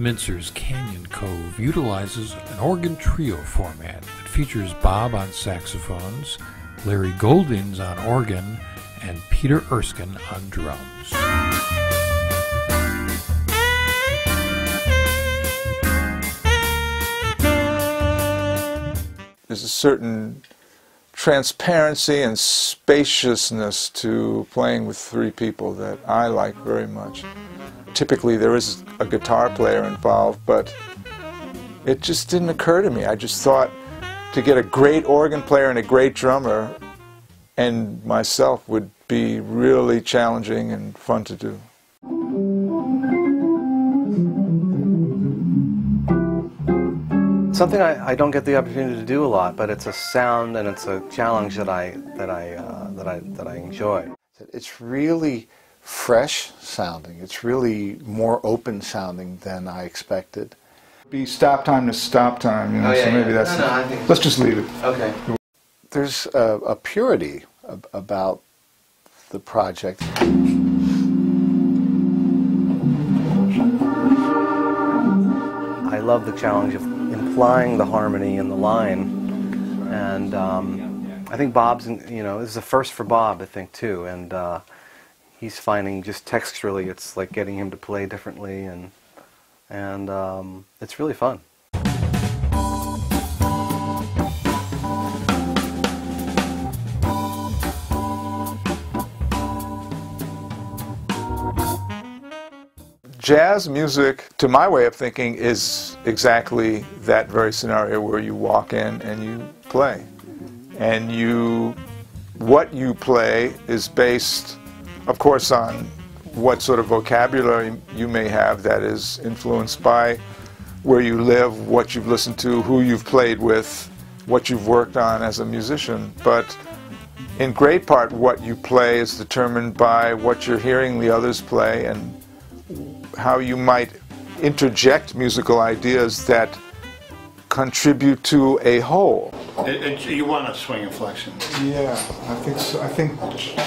Mintzer's Canyon Cove utilizes an organ trio format that features Bob on saxophones, Larry Goldings on organ, and Peter Erskine on drums. There's a certain transparency and spaciousness to playing with three people that I like very much. Typically there is a guitar player involved, but it just didn't occur to me. I just thought to get a great organ player and a great drummer and myself would be really challenging and fun to do. Something I, I, don't get the opportunity to do a lot, but it's a sound and it's a challenge that I that I uh, that I that I enjoy. It's really fresh sounding. It's really more open sounding than I expected. Be stop time to stop time, you know. Oh, yeah, so maybe yeah. that's. No, no, let's just leave it. Okay. There's a, a purity about the project. I love the challenge of implying the harmony in the line, and um, I think Bob's, you know, this is a first for Bob, I think too, and uh, he's finding just texturally, it's like getting him to play differently, and and um, it's really fun. Jazz music, to my way of thinking, is exactly that very scenario where you walk in and you play. And you, what you play is based, of course, on what sort of vocabulary you may have that is influenced by where you live, what you've listened to, who you've played with, what you've worked on as a musician. But in great part, what you play is determined by what you're hearing the others play and how you might interject musical ideas that contribute to a whole. It, it, you want a swing inflection. Yeah, I think so. I think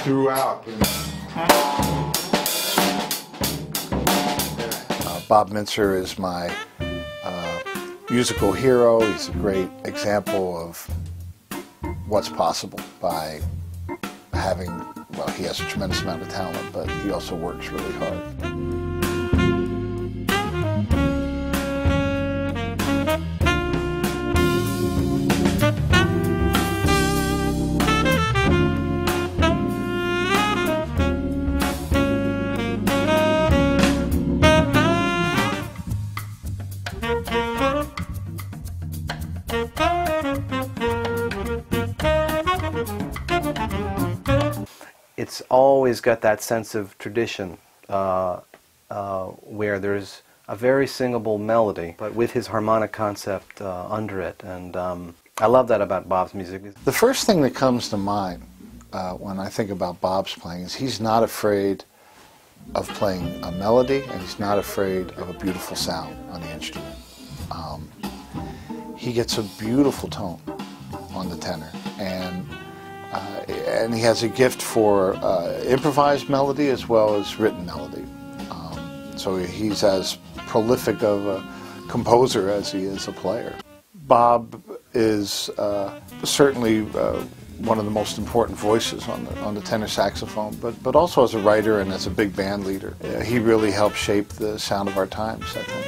throughout. Uh, Bob Mintzer is my uh, musical hero. He's a great example of what's possible by having, well, he has a tremendous amount of talent, but he also works really hard. It's always got that sense of tradition uh, uh, where there's a very singable melody, but with his harmonic concept uh, under it. And um, I love that about Bob's music. The first thing that comes to mind uh, when I think about Bob's playing is he's not afraid of playing a melody and he's not afraid of a beautiful sound on the instrument. Um, he gets a beautiful tone on the tenor and uh, and he has a gift for uh, improvised melody as well as written melody. Um, so he's as prolific of a composer as he is a player. Bob is uh, certainly uh, one of the most important voices on the, on the tenor saxophone, but, but also as a writer and as a big band leader. he really helped shape the sound of our times, I think.